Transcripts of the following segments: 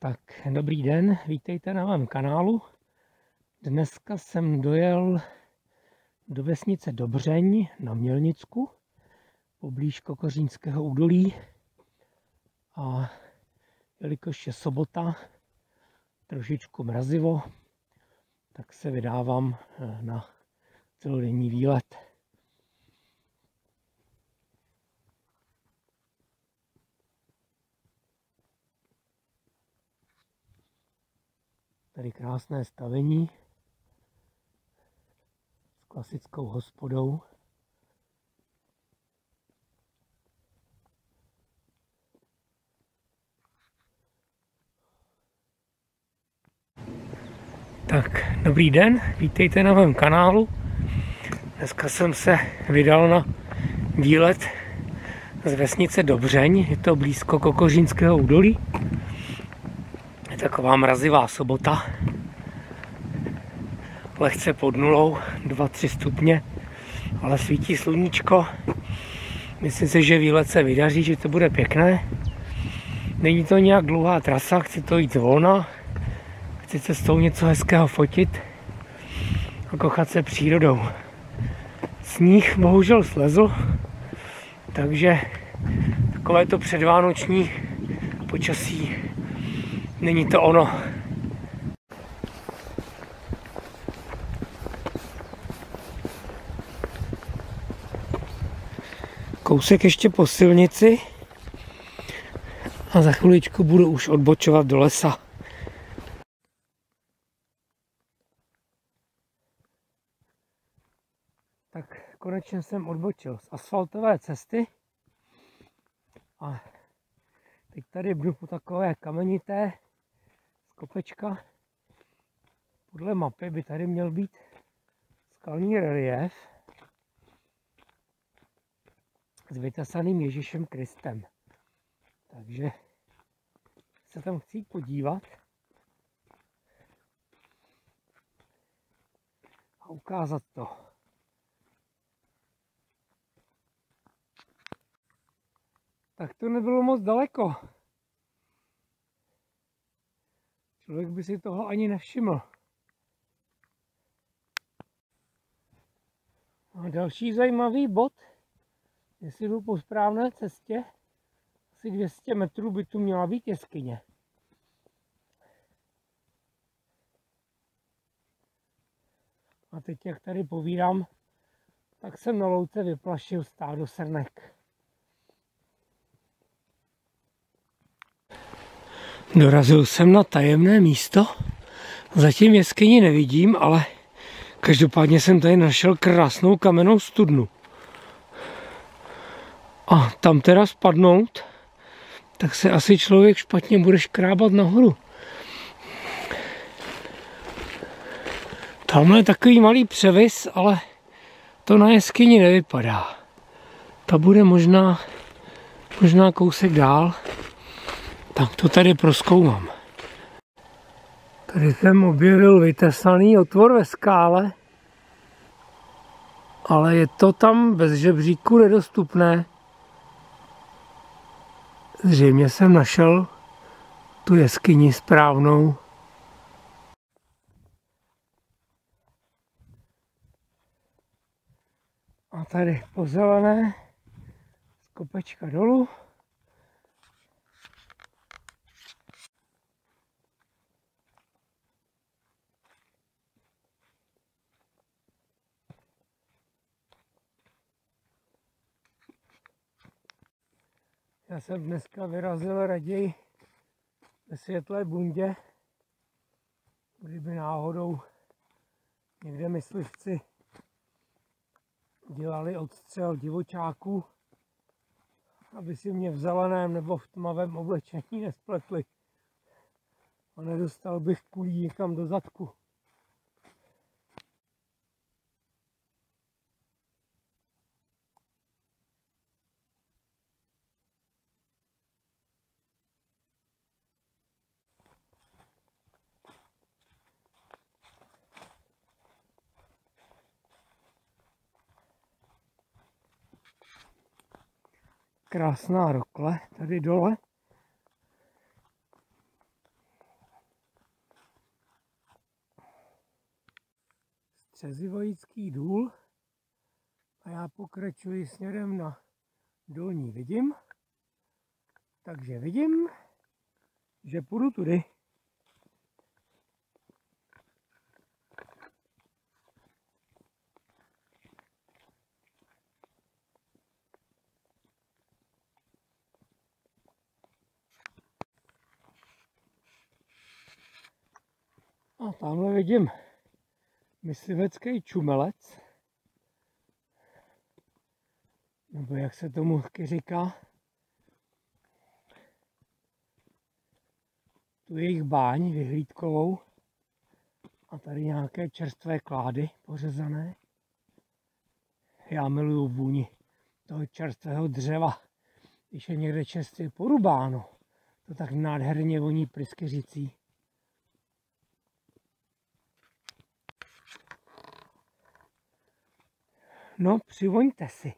Tak dobrý den, vítejte na mém kanálu. Dneska jsem dojel do vesnice Dobřeň na Mělnicku, poblíž Kokořínského údolí. A jelikož je sobota, trošičku mrazivo, tak se vydávám eh, na celodenní výlet. Krásné stavení s klasickou hospodou. Tak, dobrý den, vítejte na mém kanálu. Dneska jsem se vydal na výlet z vesnice Dobřeň, je to blízko Kokořínského údolí. Je taková mrazivá sobota, lehce pod nulou, 2-3 stupně, ale svítí sluníčko. Myslím si, že výlet se vydaří, že to bude pěkné. Není to nějak dlouhá trasa, chci to jít volna, chci cestou něco hezkého fotit a kochat se přírodou. Sníh bohužel slezl, takže takové to předvánoční počasí není to ono. Kousek ještě po silnici a za chviličku budu už odbočovat do lesa. Tak konečně jsem odbočil z asfaltové cesty a teď tady budu po takové kamenité skopečka. Podle mapy by tady měl být skalní relief s vytesaným Ježíšem Kristem. Takže se tam chci podívat a ukázat to. Tak to nebylo moc daleko. Člověk by si toho ani nevšiml. A další zajímavý bod, jestli jdu po správné cestě, asi 200 metrů by tu měla být jeskyně. A teď, jak tady povídám, tak jsem na louce vyplašil stádo srnek. Dorazil jsem na tajemné místo. Zatím jeskyni nevidím, ale každopádně jsem tady našel krásnou kamennou studnu. A tam teda spadnout, tak se asi člověk špatně bude škrábat nahoru. Tamhle je takový malý převis, ale to na jeskyni nevypadá. Ta bude možná, možná kousek dál. Tak to tady proskoumám. Tady jsem objevil vytesaný otvor ve skále, ale je to tam bez žebříku nedostupné. Zřejmě jsem našel tu jeskyni správnou. A tady pozelené, kopečka dolů. Já jsem dneska vyrazil raději ve světlé bundě, kdyby náhodou někde myslivci dělali odstřel divočáků, aby si mě v zeleném nebo v tmavém oblečení nespletli a nedostal bych kulí někam do zadku. krásná rokle tady dole. Střezivojický důl a já pokračuji směrem na dolní vidím. Takže vidím, že půjdu tudy. Tamhle vidím myslivecký čumelec, nebo jak se tomu taky říká, tu jejich báň vyhlídkovou a tady nějaké čerstvé klády pořezané. Já miluju vůni toho čerstvého dřeva, když je někde čerstvě porubáno. To tak nádherně voní pryskyřicí. No, přivoňte si.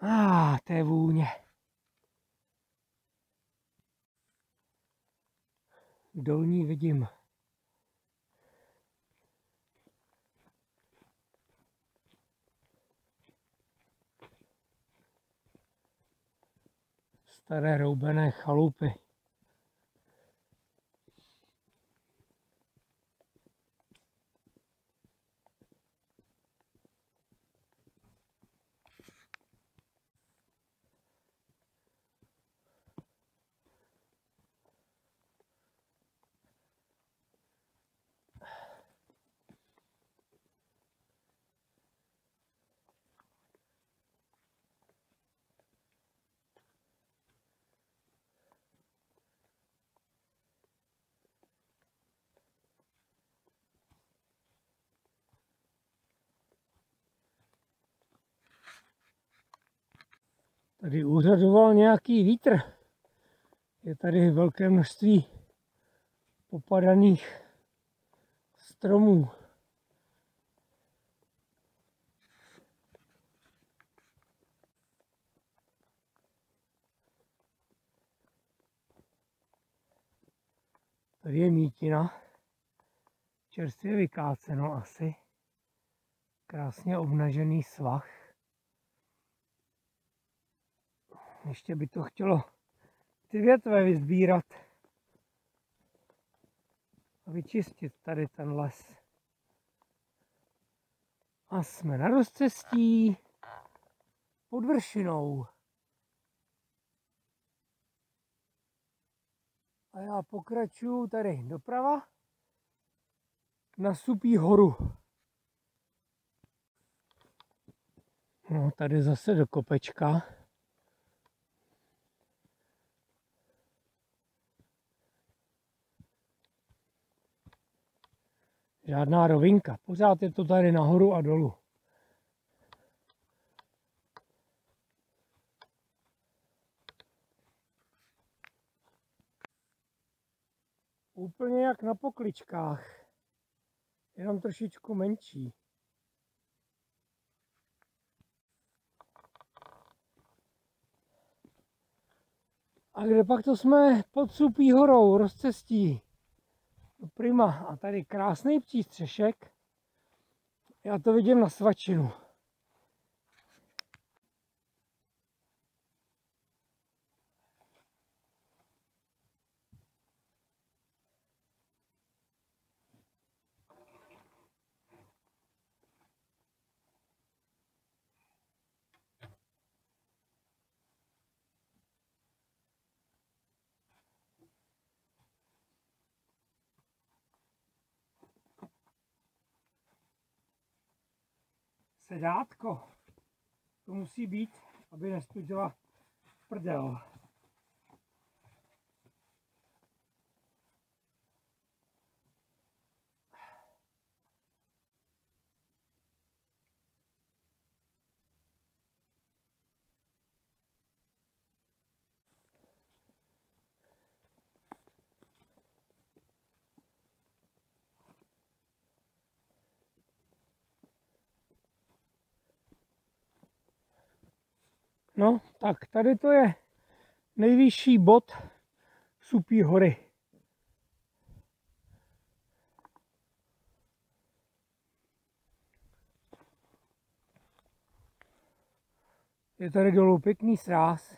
A, ah, je vůně. Dolní vidím. Staré roubené chalupy. Tady úřadoval nějaký vítr. Je tady velké množství popadaných stromů. Tady je mítina, čerstvě vykáceno asi, krásně obnažený svah. Ještě by to chtělo ty větve vyzbírat a vyčistit tady ten les. A jsme na rozcestí pod vršinou. A já pokračuju tady doprava na Supí horu. No, tady zase do kopečka. Žádná rovinka. Pořád je to tady nahoru a dolů. Úplně jak na pokličkách. Jenom trošičku menší. A kde pak to jsme pod Supí horou, rozcestí? Prima. A tady krásný přístřešek. Já to vidím na svačinu. Sedátko. To musí být, aby nestudila prdel. No, tak tady to je nejvyšší bod Supí hory. Je tady dolů pěkný sráz.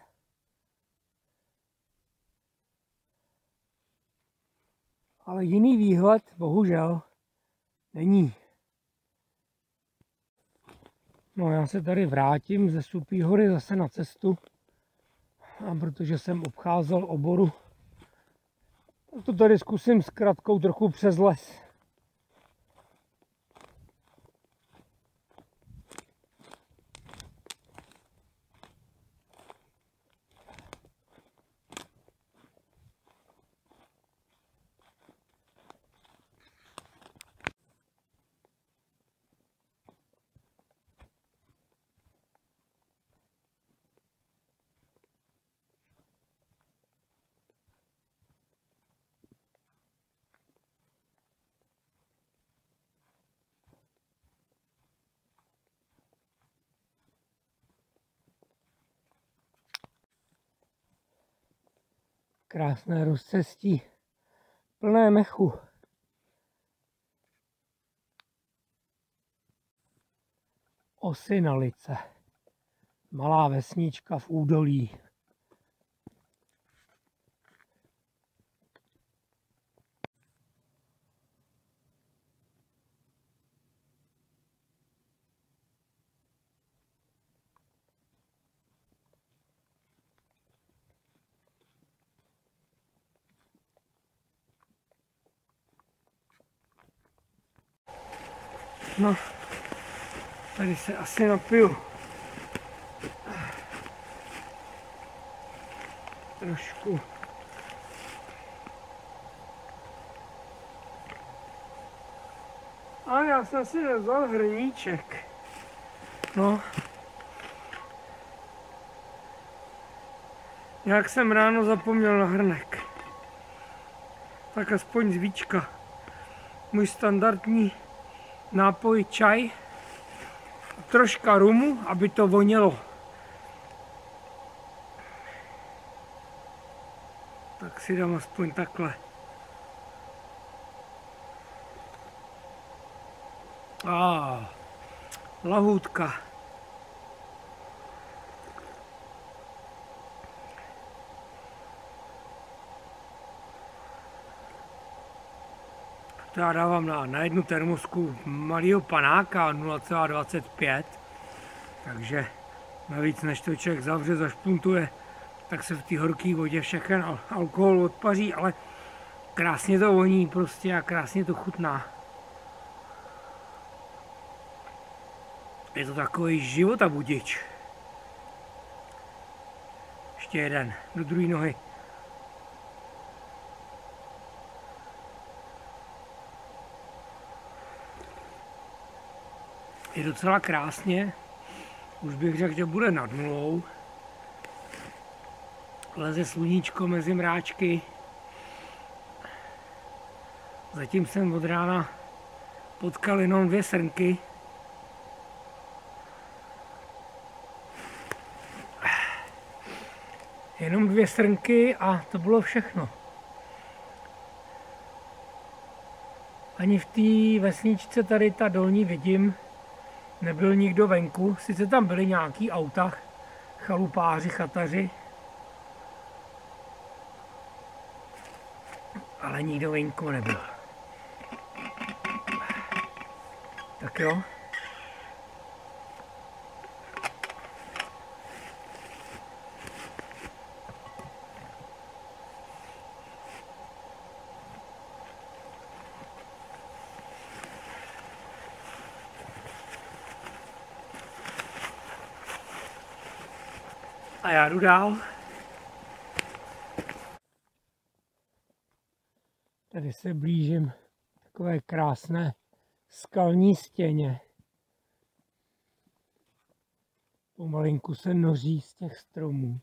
Ale jiný výhled bohužel není. No já se tady vrátím ze Supí hory zase na cestu. A protože jsem obcházel oboru, to tady zkusím s kratkou trochu přes les. Krásné rozcestí, plné mechu. Osinalice, malá vesnička v údolí. No, tady se asi napiju. Trošku. Ale já jsem si nevzal hrníček. No. Jak jsem ráno zapomněl na hrnek. Tak aspoň zvíčka. Můj standardní nápoj čaj, troška rumu, aby to vonělo. Tak si dám aspoň takhle. A ah, lahůdka. To já dávám na, na jednu termosku malého panáka 0,25. Takže navíc než to člověk zavře, zašpuntuje, tak se v té horké vodě všechen alkohol odpaří, ale krásně to voní prostě a krásně to chutná. Je to takový života budič. Ještě jeden do druhé nohy. Je docela krásně. Už bych řekl, že bude nad nulou. Leze sluníčko mezi mráčky. Zatím jsem od rána potkal jenom dvě srnky. Jenom dvě srnky a to bylo všechno. Ani v té vesničce tady ta dolní vidím, nebyl nikdo venku, sice tam byly nějaký auta, chalupáři, chataři, ale nikdo venku nebyl. Tak jo. A já jdu dál. Tady se blížím takové krásné skalní stěně. Pomalinku se noří z těch stromů.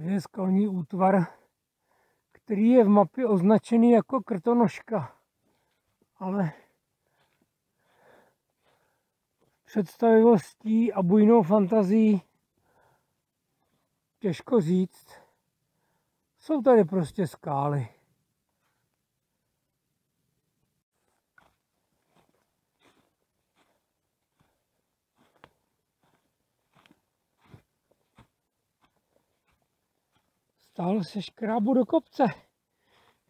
Tady je skalní útvar, který je v mapě označený jako krtonožka. Ale představivostí a bujnou fantazí Těžko říct. Jsou tady prostě skály. Stále se škrábu do kopce.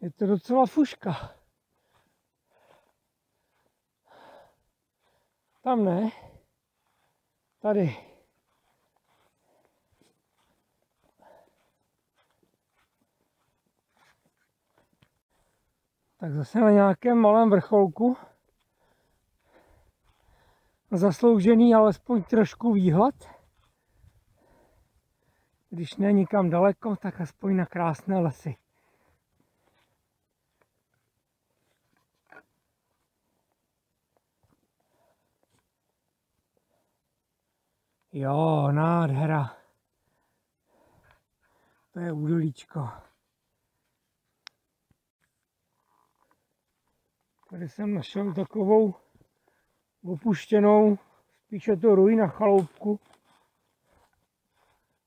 Je to docela fuška. Tam ne. Tady. Tak zase na nějakém malém vrcholku. Zasloužený alespoň trošku výhled. Když ne nikam daleko, tak aspoň na krásné lesy. Jo, nádhera. To je údolíčko. Tady jsem našel takovou opuštěnou, spíše to ruina chaloupku.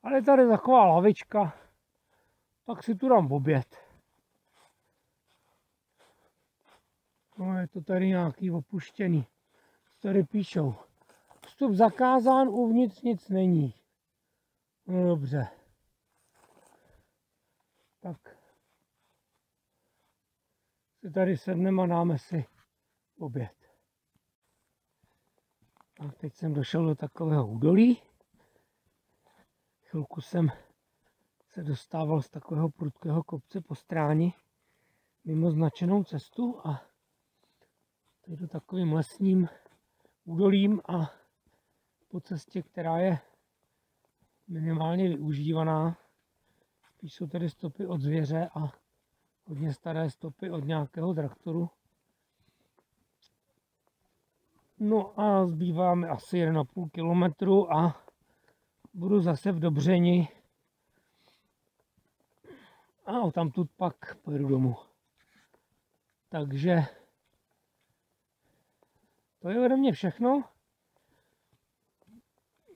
Ale tady je taková lavička, tak si tu dám oběd. No je to tady nějaký opuštěný. Tady píšou. Vstup zakázán, uvnitř nic není. No dobře. Tak. Si tady sedneme a dáme si oběd. A teď jsem došel do takového údolí. Chvilku jsem se dostával z takového prudkého kopce po stráni mimo značenou cestu a tady do takovým lesním údolím a po cestě, která je minimálně využívaná. Spíš jsou tady stopy od zvěře a hodně staré stopy od nějakého traktoru. No a zbývá mi asi 1,5 kilometru a budu zase v Dobřeni a tam tu pak pojedu domů. Takže to je ode mě všechno.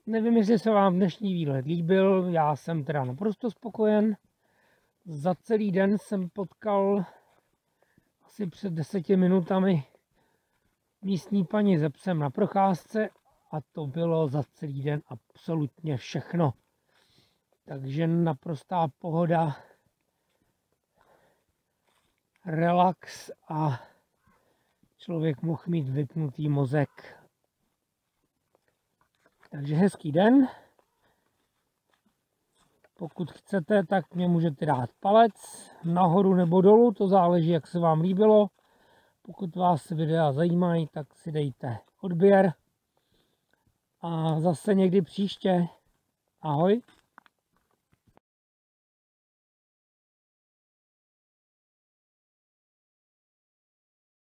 Nevím, jestli se vám dnešní výlet líbil, já jsem teda naprosto spokojen. Za celý den jsem potkal asi před deseti minutami místní paní ze psem na procházce a to bylo za celý den absolutně všechno. Takže naprostá pohoda, relax a člověk mohl mít vypnutý mozek. Takže hezký den. Pokud chcete, tak mě můžete dát palec nahoru nebo dolů, to záleží, jak se vám líbilo. Pokud vás videa zajímají, tak si dejte odběr. A zase někdy příště. Ahoj.